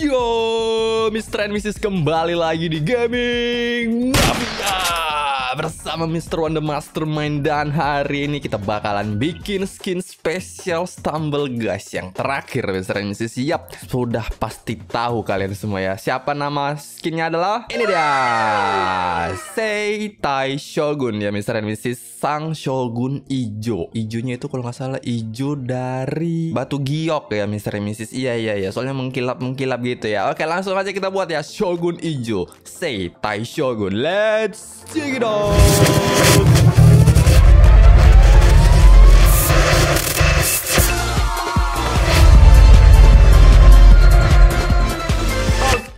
Yo, Mr. and Mrs. kembali lagi di Gaming Mafia Bersama Mr. The Mastermind Dan hari ini kita bakalan bikin skin spesial Stumble guys Yang terakhir Mr. Mrs. Siap, sudah pasti tahu kalian semua ya Siapa nama skinnya adalah? Ini dia Seitai Shogun ya Mr. Mrs. Sang Shogun Ijo Ijonya itu kalau nggak salah ijo dari batu giok ya Mr. Mrs. Iya iya iya soalnya mengkilap-mengkilap gitu ya Oke langsung aja kita buat ya Shogun Ijo Seitai Shogun Let's check it out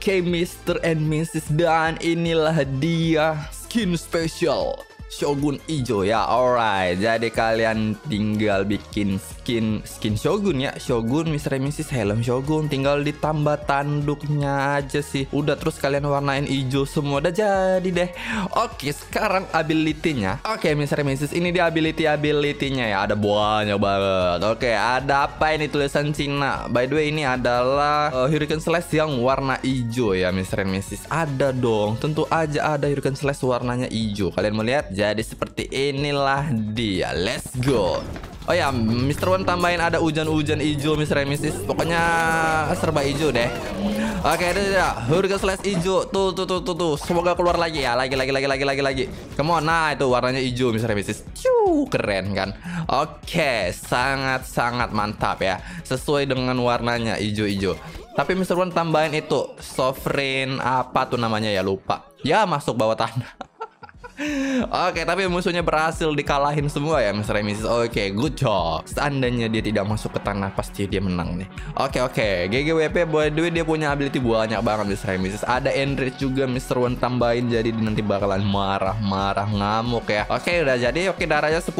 Oke Mr. and Mrs. Dan inilah dia skin special Shogun Ijo ya alright jadi kalian tinggal bikin skin skin Shogun ya Shogun Mr. Mrs. helm Shogun tinggal ditambah tanduknya aja sih udah terus kalian warnain hijau semua udah jadi deh oke sekarang ability-nya oke Mr. Mrs. ini dia ability ability-nya ya ada banyak banget oke ada apa ini tulisan Cina by the way ini adalah uh, Hurricane Slash yang warna hijau ya Mr. Mrs. ada dong tentu aja ada Hurricane Slash warnanya hijau kalian melihat jadi seperti inilah dia. Let's go. Oh ya, Mr. One tambahin ada hujan-hujan hijau Mr. Mrs. Pokoknya serba hijau deh. Oke, itu ya. Hurga slash hijau. Tuh, tuh, tuh, tuh, tuh. Semoga keluar lagi ya. Lagi, lagi, lagi, lagi, lagi, lagi. Come on. Nah, itu warnanya hijau Mr. Mrs. Ciu, keren kan? Oke, sangat-sangat mantap ya. Sesuai dengan warnanya hijau-hijau. Tapi Mr. One tambahin itu sovereign apa tuh namanya ya lupa. Ya masuk bawah tanah. Oke, tapi musuhnya berhasil dikalahin semua ya, Mr. Mrs. Oke, good job. Seandainya dia tidak masuk ke tanah, pasti dia menang nih. Oke, oke. GGWP by the way dia punya ability banyak banget, Mr. Mrs. Ada enrich juga Mr. One tambahin, jadi nanti bakalan marah-marah ngamuk ya. Oke, udah jadi. Oke, darahnya 10.000.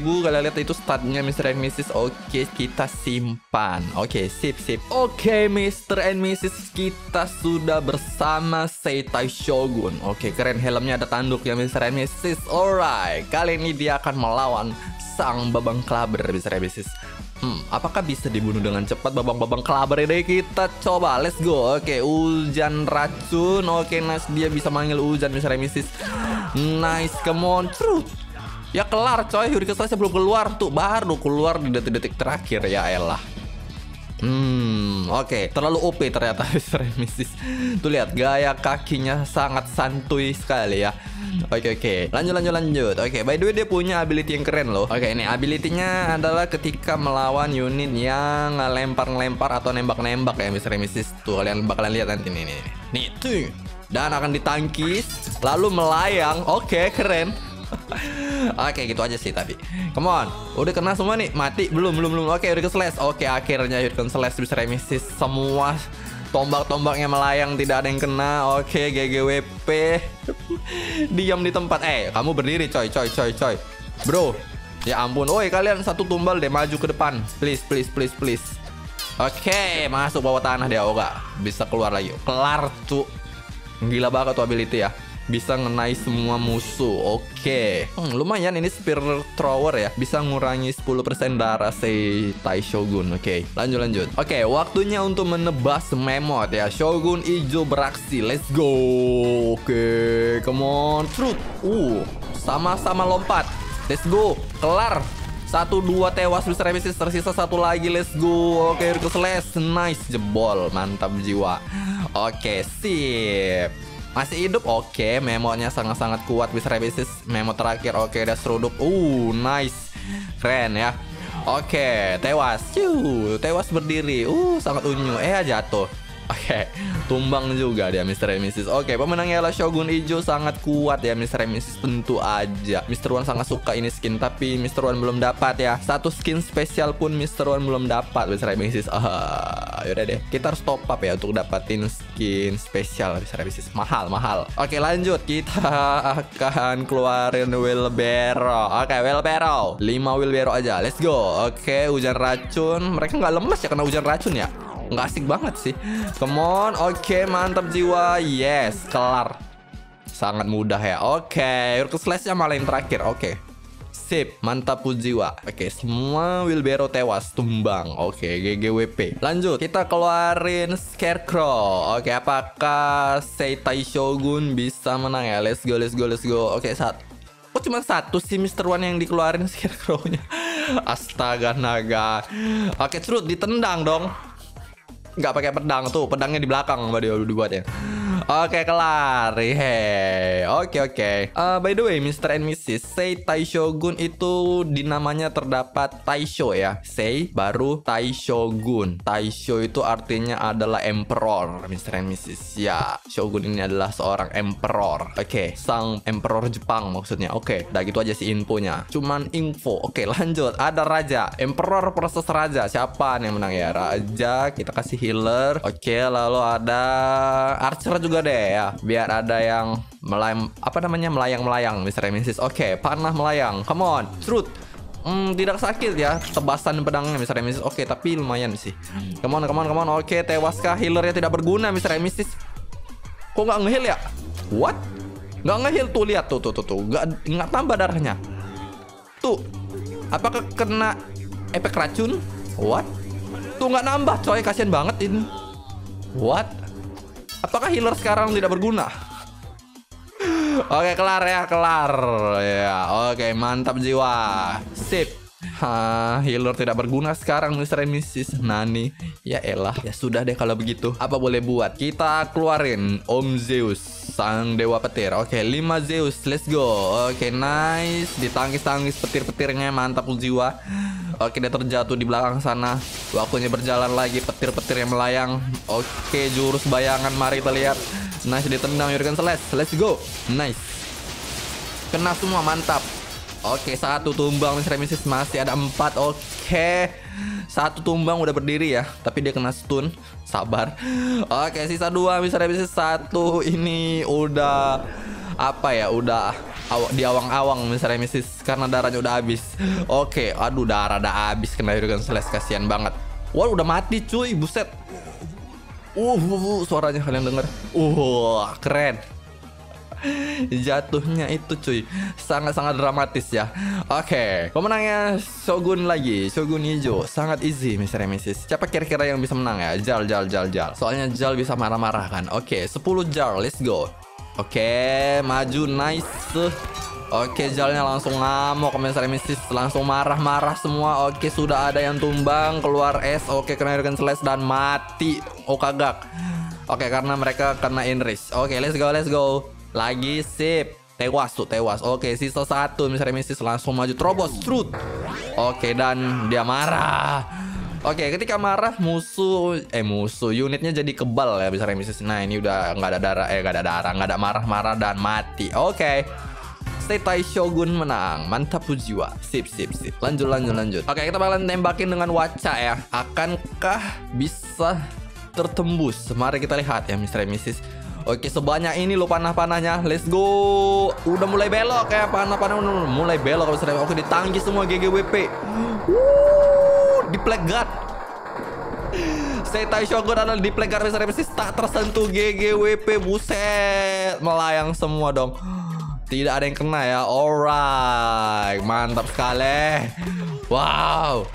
Kalian lihat itu statnya Mr. and Mrs. Oke, kita simpan. Oke, sip, sip. Oke, Mr. and Mrs. Kita sudah bersama Seitai Shogun. Oke, keren. Helmnya ada tanduk ya, Mr. Mrs. Alright, kali ini dia akan melawan sang babang klaber Mr. Mrs. Hmm, apakah bisa dibunuh dengan cepat babang-babang klaber ini? Kita coba, let's go. Oke, hujan racun. Oke, nice. Dia bisa manggil hujan Mr. Mrs. Nice, come on. Truth. Ya kelar coy, Hurricane Slash belum keluar tuh, baru keluar di detik-detik terakhir ya elah. Hmm, oke. Okay. Terlalu OP ternyata Mr. Mrs. Tuh lihat gaya kakinya sangat santuy sekali ya. Oke okay, oke. Okay. Lanjut lanjut lanjut. Oke, okay, by the way dia punya ability yang keren loh. Oke, okay, ini ability-nya adalah ketika melawan unit yang lempar-lempar atau nembak-nembak ya Mr. Mrs. Tuh kalian bakalan lihat nanti nih nih. Nih, tuh. Dan akan ditangkis lalu melayang. Oke, okay, keren. Oke gitu aja sih tadi. Come on. Udah kena semua nih? Mati? Belum belum belum. Oke ke slash Oke akhirnya ke slash bisa remisis Semua Tombak-tombaknya melayang Tidak ada yang kena. Oke GGWP Diam di tempat. Eh kamu berdiri coy coy coy coy. Bro Ya ampun. Woi kalian satu tumbal deh Maju ke depan. Please please please please. Oke masuk bawah tanah dia Oh Bisa keluar lagi. Kelar tuh Gila banget tuh ability ya bisa ngenai semua musuh. Oke. Okay. Hmm, lumayan ini spear thrower ya. Bisa ngurangi 10% darah si Tai Shogun. Oke. Okay. Lanjut lanjut. Oke, okay, waktunya untuk menebas memot ya. Shogun Ijo beraksi. Let's go. Oke, okay. come on. Truth. Uh, sama-sama lompat. Let's go. Kelar. Satu dua tewas Mr. Nemesis tersisa satu lagi let's go Oke okay, Slash nice jebol mantap jiwa Oke okay, sip masih hidup? Oke okay. memonya sangat-sangat kuat. Bisa revisis memo terakhir. Oke okay, ada seruduk uh nice. Keren ya. Oke okay. tewas. Ciu, tewas berdiri. Uh sangat unyu. Eh jatuh Oke, okay. tumbang juga dia Mr. and Mrs. Oke, okay, pemenangnya adalah Shogun Ijo sangat kuat ya Mr. and Mrs. Tentu aja. Mr. One sangat suka ini skin, tapi Mr. One belum dapat ya. Satu skin spesial pun Mr. One belum dapat Mr. and Mrs. Ah, yaudah deh. Kita harus top up ya untuk dapatin skin spesial Mr. and Mrs. Mahal, mahal. Oke, okay, lanjut. Kita akan keluarin wheelbarrow. Oke, okay, wheelbarrow. 5 wheelbarrow aja. Let's go. Oke, okay, hujan racun. Mereka nggak lemas ya kena hujan racun ya? Nggak asik banget sih come on oke okay, mantap jiwa yes kelar sangat mudah ya oke okay. slashnya malah yang terakhir oke okay. Sip, mantap Fujiwa. Oke, semua wheelbarrow tewas, tumbang. Oke, GGWP. Lanjut, kita keluarin Scarecrow. Oke, apakah Seitai Shogun bisa menang ya? Let's go, let's go, let's go. Oke, saat Kok cuma satu sih Mr. One yang dikeluarin Scarecrow-nya? Astaga naga. Oke, cerut ditendang dong. Nggak pakai pedang tuh, pedangnya di belakang mbak dia dibuat ya. Oke kelar Hehe Oke oke uh, By the way Mr. and Mrs. Sei Taishogun itu di namanya terdapat Taisho ya Sei baru Taishogun Taisho itu artinya adalah Emperor Mr. and Mrs. Ya Shogun ini adalah seorang Emperor Oke okay. Sang Emperor Jepang maksudnya Oke okay. Udah gitu aja sih infonya Cuman info Oke okay, lanjut Ada Raja Emperor proses Raja Siapa yang menang ya Raja Kita kasih healer Oke okay, lalu ada Archer juga juga deh ya biar ada yang melayang apa namanya melayang-melayang Mr. Mrs. Oke, okay, panah melayang. Come on, truth. Hmm, tidak sakit ya tebasan pedangnya Mr. Mrs. Oke, okay, tapi lumayan sih. Come on, come on, come on. Oke, okay, tewaskah healernya tidak berguna Mr. Mrs. Kok nggak ngeheal ya? What? Nggak ngeheal tuh lihat tuh tuh tuh tuh. Nggak nggak tambah darahnya. Tuh. Apakah kena efek racun? What? Tuh nggak nambah coy, kasihan banget ini. What? Apakah healer sekarang tidak berguna? Oke, kelar ya, kelar. Ya, oke, mantap jiwa. Sip. Ha, healer tidak berguna sekarang Mr. and Mrs. Nani. Ya elah, ya sudah deh kalau begitu. Apa boleh buat? Kita keluarin Om Zeus, sang dewa petir. Oke, 5 Zeus, let's go. Oke, nice. Ditangis-tangis petir-petirnya, mantap jiwa. Oke dia terjatuh di belakang sana. Waktunya berjalan lagi Petir-petir yang melayang. Oke jurus bayangan Mari kita lihat. Nice ditendang Jurgen Slash Let's go. Nice. Kena semua mantap. Oke satu tumbang Mr. Mrs. Masih ada empat. Oke Satu tumbang udah berdiri ya Tapi dia kena stun. Sabar. Oke sisa dua Mr. Satu. Ini udah Apa ya Udah aw di awang-awang misalnya misis karena darahnya udah habis. Oke, aduh darah udah habis kena Jurgen Slash kasihan banget. Wah, udah mati cuy, buset. Uh, uh, uh suaranya kalian denger. Uh, keren. Jatuhnya itu cuy Sangat-sangat dramatis ya Oke okay. Pemenangnya Shogun lagi Shogun hijau Sangat easy Mr. Mrs. Siapa kira-kira yang bisa menang ya Jal, Jal, Jal, Jal Soalnya Jal bisa marah-marah kan Oke okay, 10 Jal Let's go Oke, maju nice. Oke, jalnya langsung ngamuk Komisar Misis langsung marah-marah semua. Oke, sudah ada yang tumbang, keluar es. Oke, kena Dragon Slash dan mati. Oh kagak. Oke, karena mereka kena Inris. Oke, let's go, let's go. Lagi sip. Tewas tuh, tewas. Oke, sisa satu. Misalnya Misis langsung maju terobos. Truth. Oke, dan dia marah. Oke, ketika marah musuh eh musuh unitnya jadi kebal ya bisa remisis. Nah, ini udah nggak ada darah eh nggak ada darah, nggak ada marah-marah dan mati. Oke. Setai Shogun menang. Mantap jiwa. Sip, sip, sip. Lanjut, lanjut, lanjut. Oke, kita bakalan tembakin dengan waca ya. Akankah bisa tertembus? Mari kita lihat ya, Mr. Mrs. Oke, sebanyak ini lo panah-panahnya. Let's go. Udah mulai belok ya, panah-panah mulai belok. Oke, ditangki semua GGWP. Di guard Setai Shogun adalah di besar Remesis tak tersentuh GGWP buset. Melayang semua dong. Tidak ada yang kena ya. Alright mantap sekali. Wow.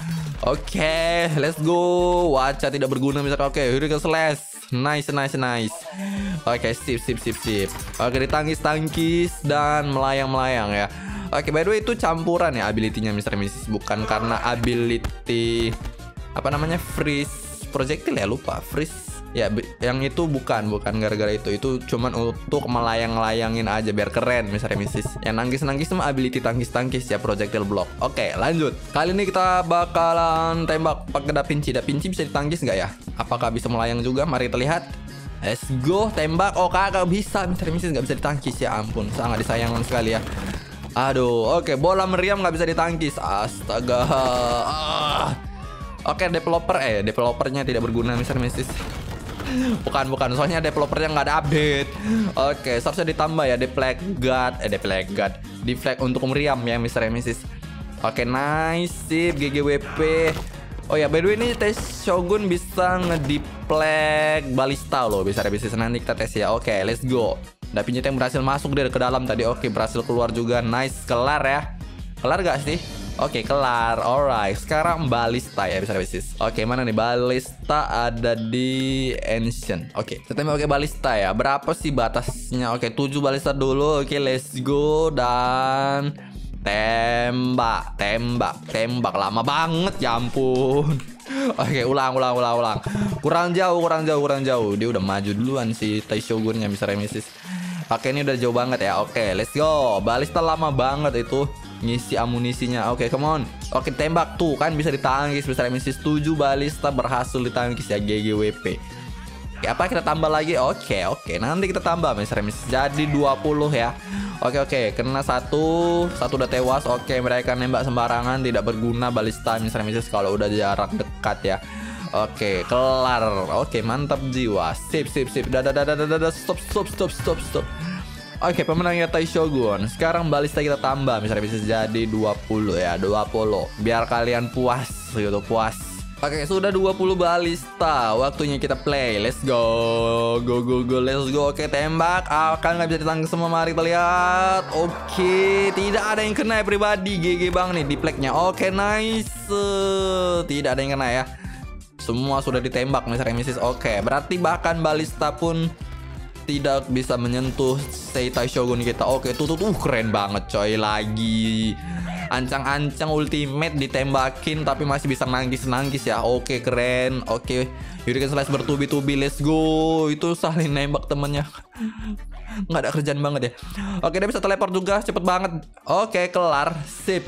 Oke okay, let's go. Waca tidak berguna misalnya. Oke okay, Hurricane Slash. Nice nice nice. Oke okay, sip sip sip sip. Oke okay, ditangkis tangkis dan melayang melayang ya Oke, by the way itu campuran ya ability-nya Mr. Mrs. Bukan karena ability apa namanya freeze projectile ya? Lupa. Freeze ya yang itu bukan bukan gara-gara itu. Itu cuman untuk melayang-layangin aja biar keren misalnya misis yang nangkis-nangkis sama ability tangkis-tangkis ya projectile block. Oke lanjut. Kali ini kita bakalan tembak pakai Da Vinci. Da Vinci bisa ditangkis nggak ya? Apakah bisa melayang juga? Mari kita lihat Let's go tembak. Oh kagak bisa Mr. Mrs nggak bisa ditangkis. Ya ampun sangat disayangkan sekali ya Aduh, oke bola meriam nggak bisa ditangkis. Astaga. Ah. Oke, developer eh developernya tidak berguna Mr. Mrs. bukan bukan soalnya developernya nggak ada update oke seharusnya ditambah ya deflag guard eh deflag guard deflag untuk meriam ya Mr. Mrs. oke nice sip GGWP oh ya by the way ini tes Shogun bisa ngedeplag balista loh bisa bisa nanti kita tes ya oke let's go Dapinya yang berhasil masuk dia ke dalam tadi. Oke, berhasil keluar juga. Nice, kelar ya. Kelar gak sih? Oke, kelar. Alright. Sekarang balista ya bisa basis. Oke, mana nih balista ada di ancient. Oke, kita pakai balista ya. Berapa sih batasnya? Oke, 7 balista dulu. Oke, let's go dan tembak, tembak, tembak lama banget ya ampun. Oke, ulang, ulang, ulang, ulang. Kurang jauh, kurang jauh, kurang jauh. Dia udah maju duluan si Tai Shogunnya bisa remisis. Oke, ini udah jauh banget ya. Oke, let's go. Balista lama banget itu ngisi amunisinya. Oke, come on. Oke, tembak tuh kan bisa ditangkis besar misi 7 balista berhasil ditangkis ya GGWP. Oke, apa kita tambah lagi? Oke, oke. Nanti kita tambah misi jadi 20 ya. Oke, oke. Kena satu, satu udah tewas. Oke, mereka nembak sembarangan tidak berguna balista misalnya misi kalau udah jarak dekat ya. Oke, kelar. Oke, mantap jiwa. Sip, sip, sip. Dadah, dadah, dadah, dadah. Stop, stop, stop, stop, stop. Oke, pemenangnya Tai Shogun. Sekarang balista kita tambah, misalnya bisa jadi 20 ya, 20. Biar kalian puas gitu, puas. Oke, sudah 20 balista. Waktunya kita play. Let's go. Go go go, let's go. Oke, tembak. Akan nggak bisa ditangkap semua. Mari kita lihat. Oke, tidak ada yang kena ya pribadi. GG bang nih di. Oke, nice. Tidak ada yang kena ya. Semua sudah ditembak misalnya misis. Oke, berarti bahkan balista pun tidak bisa menyentuh Seitai Shogun kita. Oke, tuh tuh tuh keren banget coy lagi. Ancang-ancang ultimate ditembakin tapi masih bisa nangkis-nangkis ya. Oke, keren. Oke. Yuriken Slash bertubi-tubi. Let's go. Itu saling nembak temennya. Nggak ada kerjaan banget ya. Oke, dia bisa teleport juga. Cepet banget. Oke, kelar. Sip.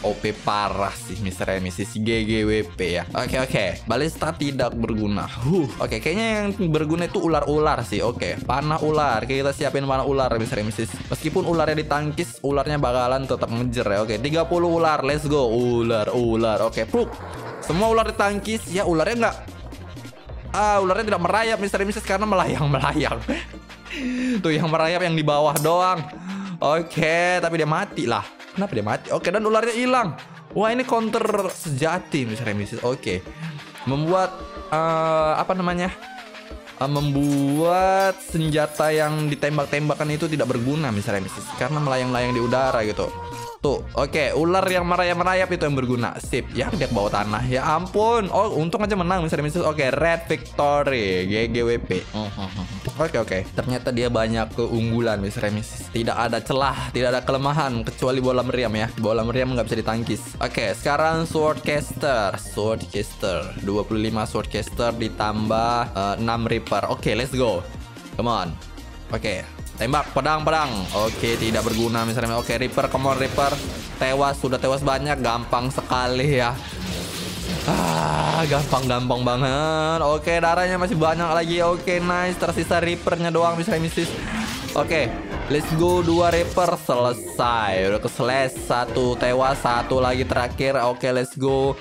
OP parah sih Mr. Mrs. GGWP ya. Oke oke, balista tidak berguna. Huh. Oke, kayaknya yang berguna itu ular-ular sih. Oke, panah ular. Kita siapin panah ular Mr. Mrs. Meskipun ularnya ditangkis, ularnya bakalan tetap ngejer ya. Oke, 30 ular. Let's go. Ular, ular. Oke, puk. Semua ular ditangkis, ya ularnya nggak Ah, ularnya tidak merayap Mr. Mrs. karena melayang-melayang. Tuh yang merayap yang di bawah doang. Oke, tapi dia mati lah. Kenapa dia mati? Oke, dan ularnya hilang. Wah, ini counter sejati misalnya misis. Oke. Membuat uh, apa namanya? Uh, membuat senjata yang ditembak-tembakan itu tidak berguna misalnya misis karena melayang-layang di udara gitu. Tuh, oke, okay. ular yang merayap-merayap itu yang berguna. Sip, ya dia ke bawah tanah. Ya ampun. Oh, untung aja menang misalnya misalnya. Oke, okay. red victory, GGWP. Oke, oke. Ternyata dia banyak keunggulan misalnya misalnya. Tidak ada celah, tidak ada kelemahan kecuali bola meriam ya. Bola meriam nggak bisa ditangkis. Oke, okay, sekarang swordcaster, swordcaster. 25 swordcaster ditambah uh, eh, 6 reaper. Oke, okay, let's go. Come on. Oke, okay. Tembak, pedang, pedang. Oke, tidak berguna misalnya. Oke, Reaper, come on Reaper. Tewas, sudah tewas banyak. Gampang sekali ya. Ah, gampang-gampang banget. Oke, darahnya masih banyak lagi. Oke, nice. Tersisa Reapernya doang misalnya misis. Oke, let's go. Dua Reaper selesai. Udah keseles. Satu tewas, satu lagi terakhir. Oke, let's go.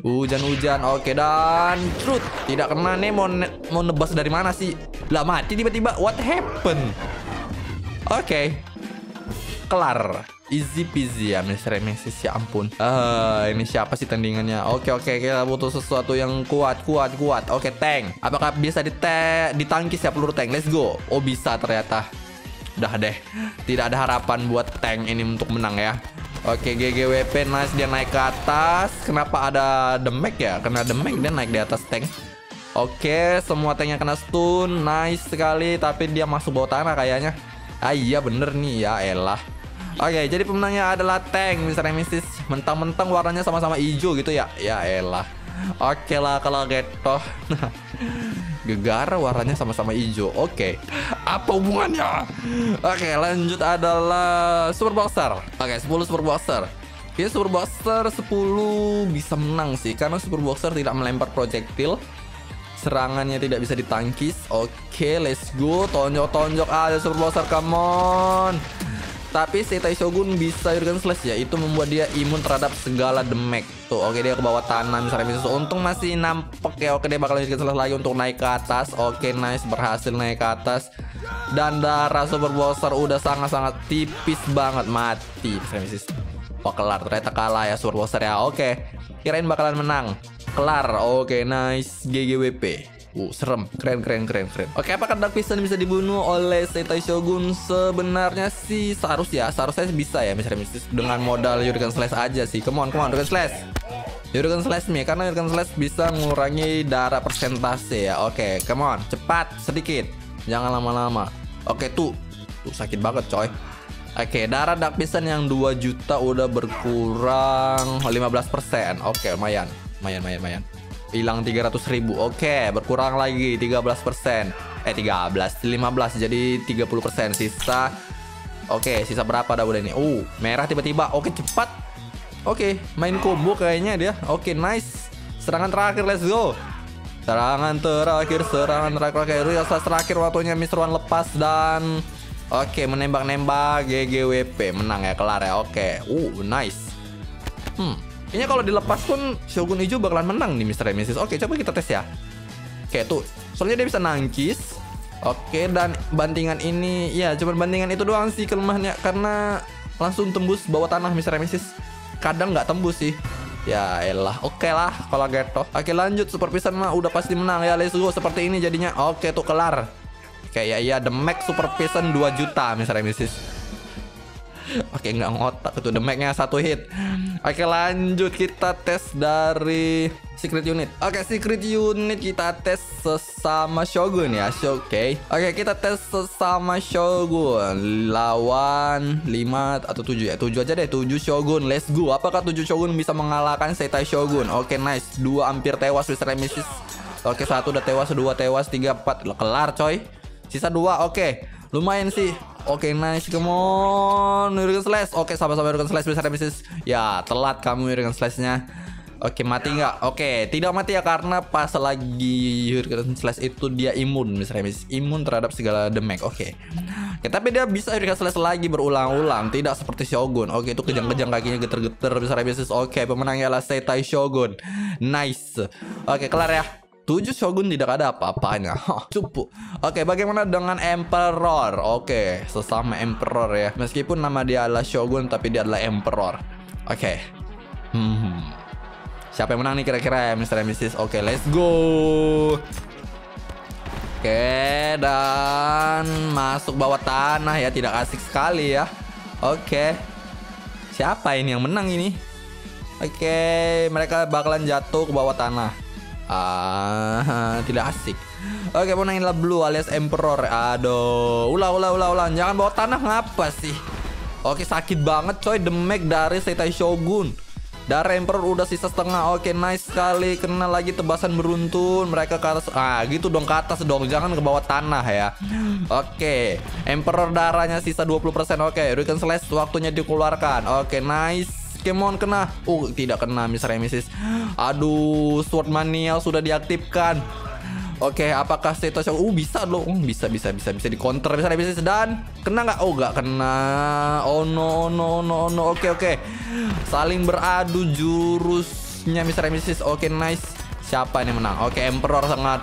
Hujan-hujan, oke dan truth tidak kena nih mau ne mau nebas dari mana sih? Lah mati tiba-tiba. What happened? Oke. Kelar. Easy peasy ya Mr. Nemesis ya ampun. Uh, ini siapa sih tandingannya? Oke okay, oke okay, kita butuh sesuatu yang kuat kuat kuat. Oke okay, tank. Apakah bisa dite ditangkis ya peluru tank? Let's go. Oh bisa ternyata. Udah deh. Tidak ada harapan buat tank ini untuk menang ya. Oke GGWP nice dia naik ke atas. Kenapa ada demek ya? Kena demek dia naik di atas tank. Oke, semua tanknya kena stun. Nice sekali, tapi dia masuk bawah tanah kayaknya. Ah iya bener nih ya elah. Oke, jadi pemenangnya adalah tank Mr. Nemesis. Mentang-mentang warnanya sama-sama hijau gitu ya. Ya elah. Oke lah kalau gitu. Gegara warnanya sama-sama hijau. Oke. Apa hubungannya? Oke, lanjut adalah Super Boxer. Oke, 10 Super Boxer. Kayaknya Super Boxer 10 bisa menang sih karena Super Boxer tidak melempar projektil Serangannya tidak bisa ditangkis. Oke, okay, let's go. Tonjok-tonjok aja Super Bowser, come on. Tapi Setai Shogun bisa Jurgen Slash ya. Itu membuat dia imun terhadap segala demek. Tuh oke okay, dia ke bawah tanah misalnya bisa Untung masih nampak ya. Oke dia bakal Jurgen Slash lagi untuk naik ke atas. Oke nice berhasil naik ke atas. Dan darah Super Bowser udah sangat-sangat tipis banget. Mati. Misalnya Wah kelar. Ternyata kalah ya Super Bowser ya. Oke Kirain bakalan menang. Kelar. Oke, okay, nice. GGWP. Uh, serem. Keren, keren, keren, keren. Oke, apakah Dark Vision bisa dibunuh oleh Setai Shogun? Sebenarnya sih seharusnya, seharusnya bisa ya, misalnya Mistis dengan modal Yurikan Slash aja sih. Come on, come on, Yurikan Slash. Yurikan Slash nih, karena Yurikan Slash bisa mengurangi darah persentase ya. Oke, come on, cepat, sedikit. Jangan lama-lama. Oke, tuh. Tuh sakit banget, coy. Oke, darah Dark Vision yang 2 juta udah berkurang 15%. Oke, lumayan. Lumayan, lumayan, lumayan hilang 300 ribu. Oke berkurang lagi 13% Eh 13 15 jadi 30% Sisa Oke sisa berapa dah udah ini? Uh merah tiba-tiba. Oke cepat. Oke main combo kayaknya dia. Oke nice. Serangan terakhir let's go. Serangan terakhir Serangan terakhir. Real terakhir waktunya Mr. One lepas dan Oke menembak-nembak GGWP Menang ya kelar ya. Oke Uh nice. Hmm Kayaknya kalau dilepas pun Shogun hijau bakalan menang nih Mr. Nemesis. Oke, coba kita tes ya. Oke, tuh. Soalnya dia bisa nangkis. Oke, dan bantingan ini ya cuma bantingan itu doang sih kelemahannya karena langsung tembus bawah tanah Mr. Nemesis. Kadang nggak tembus sih. Ya elah, oke lah kalau gitu. Oke lanjut Super Pisan mah udah pasti menang ya let's go seperti ini jadinya. Oke tuh kelar. Kayak ya The Max Super Pisan 2 juta Mr. Nemesis. Oke nggak ngotak itu demeknya satu hit. Oke lanjut kita tes dari secret unit. Oke secret unit kita tes sesama Shogun ya. Oke. Oke kita tes sesama Shogun lawan 5 atau 7 ya. 7 aja deh 7 Shogun. Let's go. Apakah 7 Shogun bisa mengalahkan Setai Shogun? Oke nice. Dua hampir tewas Swiss Remesis. Oke satu udah tewas, dua tewas, tiga empat kelar coy. Sisa dua. Oke. Lumayan sih. Oke, okay, nice. Come on. Hurricane Slash. Oke, okay, sama-sama Hurricane Slash bisa misis. Ya, telat kamu Hurricane Slash-nya. Oke, okay, mati nggak? Oke, okay, tidak mati ya karena pas lagi Hurricane Slash itu dia imun, misalnya mis imun terhadap segala damage. Oke. Okay. okay, tapi dia bisa Hurricane Slash lagi berulang-ulang, tidak seperti Shogun. Oke, okay, itu kejang-kejang kakinya geter-geter bisa misis. Oke, okay, pemenangnya adalah Setai Shogun. Nice. Oke, okay, kelar ya. 7 Shogun tidak ada apa-apanya. Cupu. Oke, bagaimana dengan Emperor? Oke, sesama Emperor ya. Meskipun nama dia adalah Shogun, tapi dia adalah Emperor. Oke. Hmm. Siapa yang menang nih kira-kira ya, Mr. Mrs. Oke, let's go. Oke, dan masuk bawah tanah ya, tidak asik sekali ya. Oke. Siapa ini yang menang ini? Oke, mereka bakalan jatuh ke bawah tanah. Ah, tidak asik. Oke, mau lah Blue alias Emperor. Aduh, ulah ulah ulah ulah. Jangan bawa tanah ngapa sih? Oke, sakit banget coy demek dari Setai Shogun. Dari Emperor udah sisa setengah. Oke, nice sekali. Kena lagi tebasan beruntun. Mereka ke atas. Ah, gitu dong ke atas dong. Jangan ke bawah tanah ya. Oke, Emperor darahnya sisa 20%. Oke, Hurricane Slash waktunya dikeluarkan. Oke, nice. Pokemon kena. Oh, tidak kena Mr. Emesis. Aduh, Sword Mania sudah diaktifkan. Oke, okay, apakah status yang uh bisa loh. Uh, bisa bisa bisa bisa di counter bisa dan kena nggak? Oh, nggak kena. Oh no no no no. Oke okay, oke. Okay. Saling beradu jurusnya Mr. Emesis. Oke, okay, nice. Siapa ini menang? Oke, okay, Emperor sangat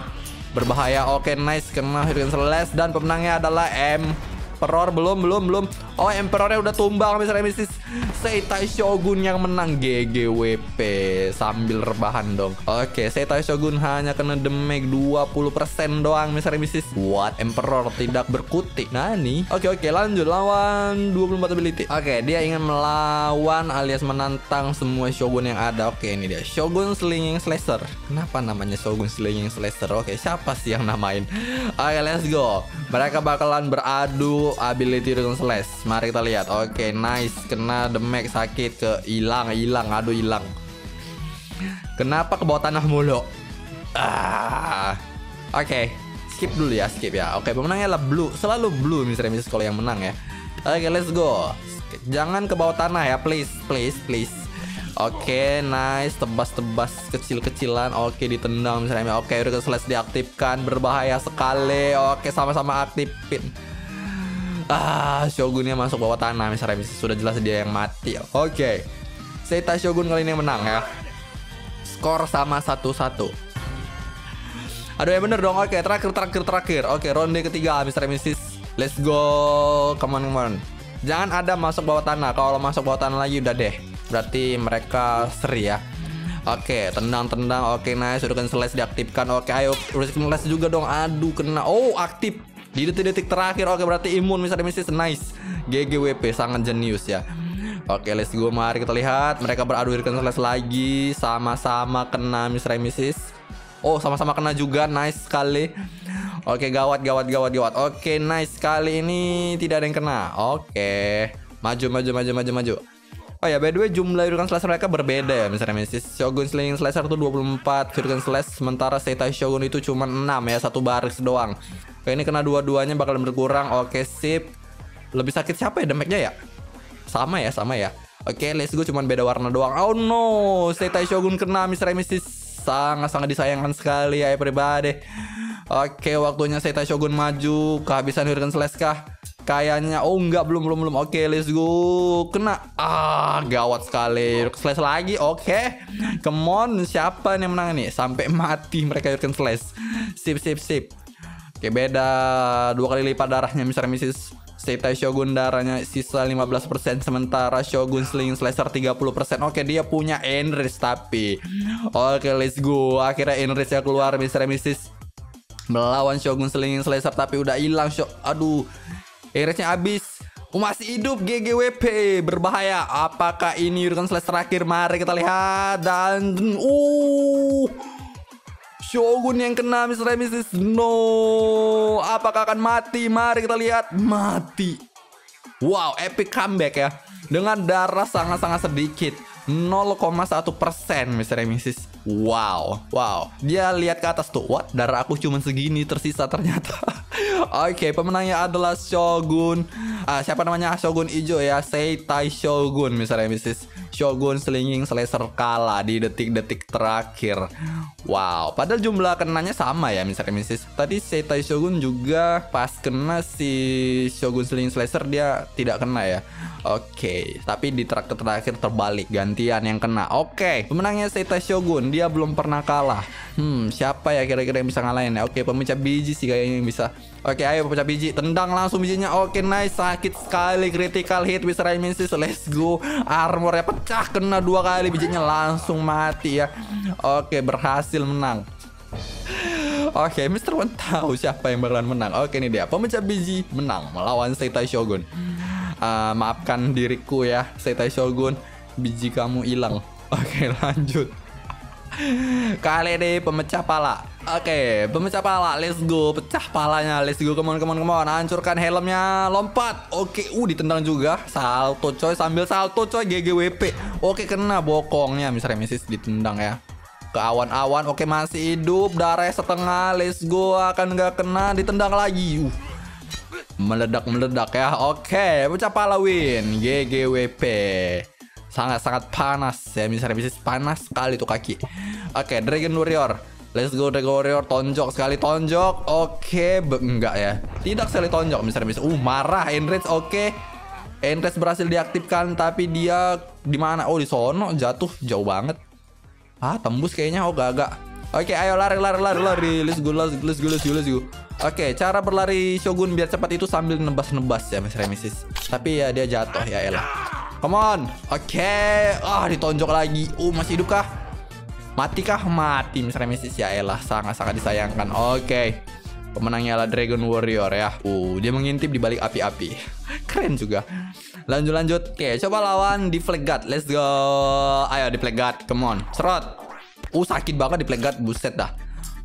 berbahaya. Oke, okay, nice kena Hurricane Celeste dan pemenangnya adalah M Emperor belum belum belum. Oh Emperornya udah tumbang misalnya Mrs. Seitai Shogun yang menang GGWP sambil rebahan dong. Oke, Seitai Shogun hanya kena damage 20% doang misalnya Mrs. What Emperor tidak berkutik. Nah nih. Oke oke lanjut lawan 24 ability. Oke, dia ingin melawan alias menantang semua Shogun yang ada. Oke, ini dia. Shogun Slinging Slasher. Kenapa namanya Shogun Slinging Slasher? Oke, siapa sih yang namain? Oke, let's go. Mereka bakalan beradu ability dengan slash. Mari kita lihat. Oke, okay, nice. Kena damage sakit ke hilang, hilang. Aduh, hilang. Kenapa ke bawah tanah mulu? Ah. Oke, okay. skip dulu ya, skip ya. Oke, okay, pemenangnya adalah blue. Selalu blue misalnya Miss kalau yang menang ya. Oke, okay, let's go. Jangan ke bawah tanah ya, please, please, please. Oke, okay, nice. Tebas-tebas kecil-kecilan. Oke, okay, ditendang misalnya. Oke, okay, udah slash diaktifkan. Berbahaya sekali. Oke, sama-sama aktifin. Ah, Shogunnya masuk bawah tanah misalnya sudah jelas dia yang mati. Oke. Okay. Seita Shogun kali ini yang menang ya. Skor sama satu-satu. Aduh ya bener dong. Oke, okay, terakhir terakhir terakhir. Oke, okay, ronde ketiga Mr. Mrs. Let's go. Come on, come on. Jangan ada masuk bawah tanah. Kalau masuk bawah tanah lagi udah deh. Berarti mereka seri ya. Oke, tendang-tendang. Oke, nice. Udah kan slash diaktifkan. Oke, ayo. Hurricane slash juga dong. Aduh, kena. Oh, aktif. Di detik-detik terakhir. Oke, berarti imun misalnya Mrs. Nice. GGWP, sangat jenius ya. Oke, let's go. Mari kita lihat. Mereka beradu Hurricane slash lagi. Sama-sama kena Mr. Mrs. Oh, sama-sama kena juga. Nice sekali. Oke, gawat, gawat, gawat, gawat. Oke, nice sekali ini tidak ada yang kena. Oke. Maju, maju, maju, maju, maju. Oh ya, by the way jumlah Hurricane Slasher mereka berbeda ya misalnya Mrs. Shogun Slinging Slasher itu 24 Hurricane Slash Sementara Seitai Shogun itu cuma 6 ya Satu baris doang Oke ini kena dua-duanya bakal berkurang Oke sip Lebih sakit siapa ya damage-nya ya? Sama ya sama ya Oke let's go cuman beda warna doang Oh no Seitai Shogun kena Mr. Mrs. Sangat-sangat disayangkan sekali ya everybody Oke waktunya Seitai Shogun maju Kehabisan Hurricane Slash kah? Kayaknya oh enggak belum belum belum. Oke, okay, let's go. Kena. Ah, gawat sekali. Slash lagi. Oke. Okay. Come on, siapa yang menang nih? Sampai mati mereka Jurgen Slash. Sip sip sip. Oke, okay, beda dua kali lipat darahnya Mr. Mrs. Seitai Shogun darahnya sisa 15% sementara Shogun Sling Slasher 30%. Oke, dia punya Enris tapi. Oke, let's go. Akhirnya Enris ya keluar Mr. Mrs. Melawan Shogun Sling Slasher tapi udah hilang. Aduh. Irisnya habis. Masih hidup GGWP berbahaya. Apakah ini urutan slash terakhir? Mari kita lihat dan uh Shogun yang kena Mr. Mrs. No. Apakah akan mati? Mari kita lihat. Mati. Wow, epic comeback ya. Dengan darah sangat-sangat sedikit. 0,1 persen Mr. Mrs. Wow, wow. Dia lihat ke atas tuh. What? Darah aku cuma segini tersisa ternyata. Oke, okay, pemenangnya adalah Shogun. Uh, siapa namanya Shogun Ijo ya? Seitai Shogun misalnya Mrs. Shogun Slinging Slasher kalah di detik-detik terakhir. Wow, padahal jumlah kenanya sama ya misalnya Mrs. Tadi Seitai Shogun juga pas kena si Shogun Slinging Slasher dia tidak kena ya. Oke, okay. tapi di terakhir terakhir terbalik gantian yang kena. Oke, okay. pemenangnya Seitai Shogun dia belum pernah kalah. Hmm, siapa ya kira-kira yang bisa ngalahin ya? Oke, okay, pemecah biji sih kayaknya yang bisa. Oke, okay, ayo pemecah biji, tendang langsung bijinya. Oke, okay, nice, sakit sekali critical hit bisa Raimensis. Let's go. Armornya pecah kena dua kali bijinya langsung mati ya. Oke, okay, berhasil menang. Oke, okay, Mr. One tahu siapa yang bakalan menang. Oke, okay, ini dia. Pemecah biji menang melawan Seitai Shogun uh, maafkan diriku ya Setai Shogun biji kamu hilang oke lanjut kali ini pemecah pala Oke, pemecah pala, let's go, pecah palanya, let's go, come on, come on, come on, hancurkan helmnya, lompat, oke, uh, ditendang juga, salto coy, sambil salto coy, GGWP, oke, kena bokongnya, misalnya misis ditendang ya, ke awan-awan, oke, masih hidup, darah setengah, let's go, akan nggak kena, ditendang lagi, uh, meledak-meledak ya. Oke, pecah pala win. GGWP. Sangat-sangat panas ya, misalnya bisa panas sekali tuh kaki. Oke, Dragon Warrior. Let's go Dragon Warrior tonjok sekali tonjok. Oke, enggak ya. Tidak sekali tonjok misalnya bisa. Uh, marah Enrage oke. Enrage berhasil diaktifkan tapi dia di mana? Oh, di sono jatuh jauh banget. Ah, tembus kayaknya. Oh, gak, Oke, ayo lari lari lari lari. Let's go, let's go, let's go, let's go. Oke, cara berlari Shogun biar cepat itu sambil nebas-nebas ya Mas Remisis. Tapi ya dia jatuh ya elah. Come on. Oke. Ah, ditonjok lagi. Uh, masih hidup kah? Mati kah? Mati Mas Remisis ya elah. Sangat-sangat disayangkan. Oke. Pemenangnya adalah Dragon Warrior ya. Uh, dia mengintip di balik api-api. Keren juga. Lanjut lanjut. Oke, coba lawan di God. Let's go. Ayo di God. Come on. Serot. Uh, sakit banget di God. Buset dah.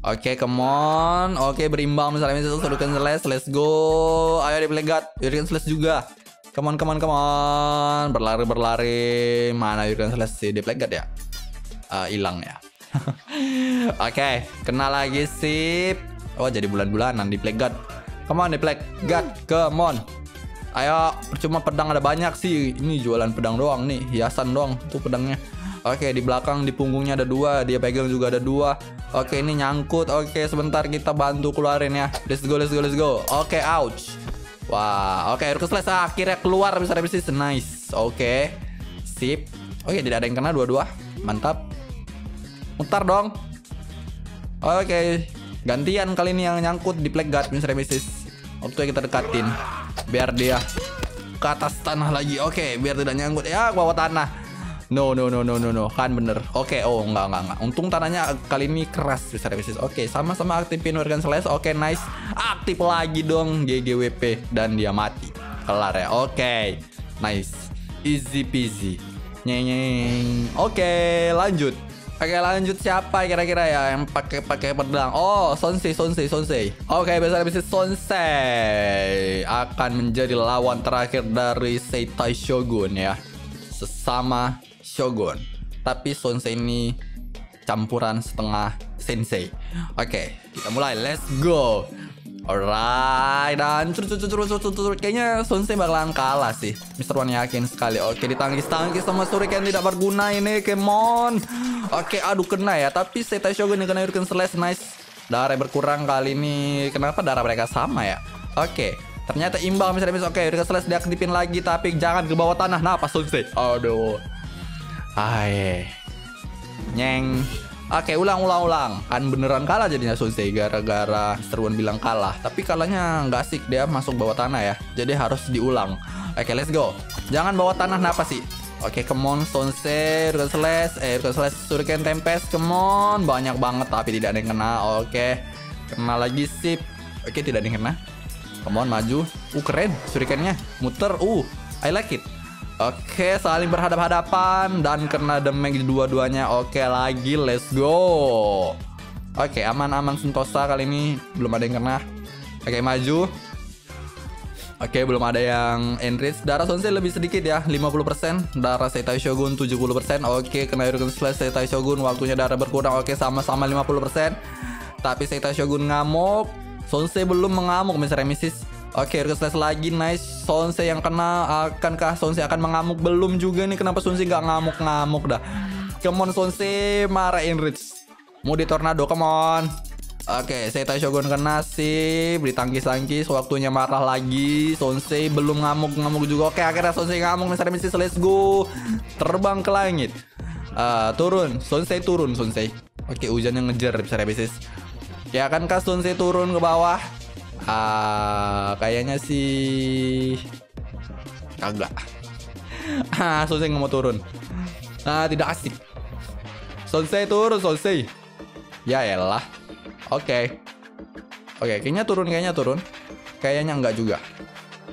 Oke, okay, come on. Oke, okay, berimbang misalnya misalnya Hurricane Slash. Let's go. Ayo di Plegat. Hurricane Slash juga. Come on, come on, come on. Berlari, berlari. Mana Hurricane Slash sih? Di Plegat ya? Uh, hilang ya. Oke, okay, kena lagi sip. Oh, jadi bulan-bulanan di Plegat. Come on di Plegat. Come on. Ayo, percuma pedang ada banyak sih. Ini jualan pedang doang nih, hiasan doang tuh pedangnya. Oke, di belakang di punggungnya ada dua, dia pegang juga ada dua. Oke, ini nyangkut. Oke, sebentar kita bantu keluarin ya. Let's go, let's go, let's go. Oke, ouch. Wah, oke, Hercules Slash akhirnya keluar bisa bisnis. Nice. Oke. Sip. Oke, tidak ada yang kena dua-dua. Mantap. Mutar dong. Oke. Gantian kali ini yang nyangkut di Plague Guard Mr. Waktu kita dekatin. Biar dia ke atas tanah lagi. Oke, biar tidak nyangkut. Ya, ke bawah tanah. No no no no no no kan bener. Oke oh enggak enggak enggak. Untung tanahnya kali ini keras bisa revisis. Oke sama-sama aktifin organ slash. Oke nice. Aktif lagi dong GGWP dan dia mati. Kelar ya. Oke nice. Easy peasy. Nyeng. Oke lanjut. Oke lanjut siapa kira-kira ya yang pakai pakai pedang? Oh, Sonsei, Sonsei, Sonsei. Oke, biasa bisa Sonsei akan menjadi lawan terakhir dari Seitai Shogun ya. Sesama Shogun. Tapi Sonsei ini campuran setengah sensei. Oke, kita mulai. Let's go. Alright, dan curut curut curut curut curut kayaknya Sonsei bakalan kalah sih. Mister Wan yakin sekali. Oke, ditangkis tangkis sama Shuriken tidak berguna ini, come on. Oke, aduh kena ya. Tapi Setai Shogun yang kena Hurricane Slash, nice. Darah berkurang kali ini. Kenapa darah mereka sama ya? Oke, ternyata imbang misalnya mis. Oke, Hurricane Slash diaktifin lagi, tapi jangan ke bawah tanah. Nah, Sonsei. Aduh. Ay. Nyeng. Oke, ulang, ulang, ulang. Kan beneran kalah jadinya Sonsei gara-gara. One bilang kalah. Tapi kalahnya nggak asik dia masuk bawah tanah ya. Jadi harus diulang. Oke, let's go. Jangan bawah tanah napa sih? Oke, come on Urkan Slash, eh Urkan Slash, Shuriken Tempest, come on. Banyak banget tapi tidak ada yang kena. Oke. Kena lagi sip. Oke, tidak ada yang kena. Come on, maju. Uh, keren Shurikennya. Muter. Uh, I like it. Oke, saling berhadap-hadapan dan kena damage dua-duanya. Oke, lagi let's go. Oke, aman-aman Sentosa kali ini belum ada yang kena. Oke, maju. Oke, belum ada yang enrich. Darah Sonsei lebih sedikit ya, 50%. Darah Seitai Shogun 70%. Oke, kena Hurricane Slash Seitai Shogun waktunya darah berkurang. Oke, sama-sama 50%. Tapi Seitai Shogun ngamuk. Sonsei belum mengamuk misalnya Misis. Oke, okay, slash lagi nice. Sonsei yang kena akankah Sonsei akan mengamuk belum juga nih? Kenapa Sonsei nggak ngamuk-ngamuk dah? Come on Sonsei, marah Enrich. Mau di tornado, come on. Oke, okay, Seitai Shogun kena sih, ditangkis-tangkis, waktunya marah lagi. Sonsei belum ngamuk-ngamuk juga. Oke, okay, akhirnya Sonsei ngamuk, misalnya Mrs. Let's go. Terbang ke langit. Uh, turun, Sonsei turun, Sonsei. Oke, okay, hujannya ngejar, Mrs. Ya kan Sonsei turun ke bawah? Ah, kayaknya sih kagak. Ah, Sonsei nggak mau turun. Ah, tidak asik. Sonsei turun, Sonsei. Ya elah. Oke. Okay. Oke, okay, kayaknya turun, kayaknya turun. Kayaknya enggak juga.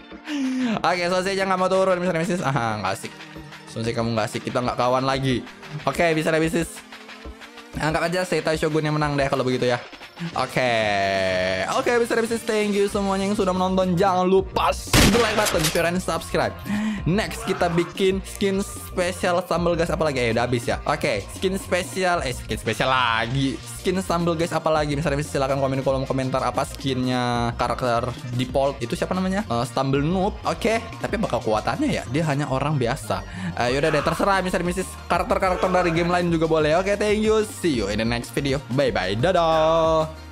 Oke, okay, Sonsei jangan mau turun misalnya bisnis. Ah, nggak asik. Sonsei kamu nggak asik, kita nggak kawan lagi. Oke, okay, bisa bisnis. Anggap aja Seitai Shogun yang menang deh kalau begitu ya. Oke, okay. oke okay, bisa bisa thank you semuanya yang sudah menonton. Jangan lupa like button, share dan subscribe. Next kita bikin skin spesial sambal gas apa lagi? Eh udah habis ya. Oke, okay. skin spesial, eh skin spesial lagi. Skin sambal gas apa lagi? Misalnya bisa silakan komen di kolom komentar apa skinnya karakter default itu siapa namanya? Uh, Stumble Noob. Oke, okay. tapi bakal kuatannya ya. Dia hanya orang biasa. Uh, yaudah deh terserah misalnya misis karakter-karakter dari game lain juga boleh. Oke, okay, thank you. See you in the next video. Bye bye. Dadah.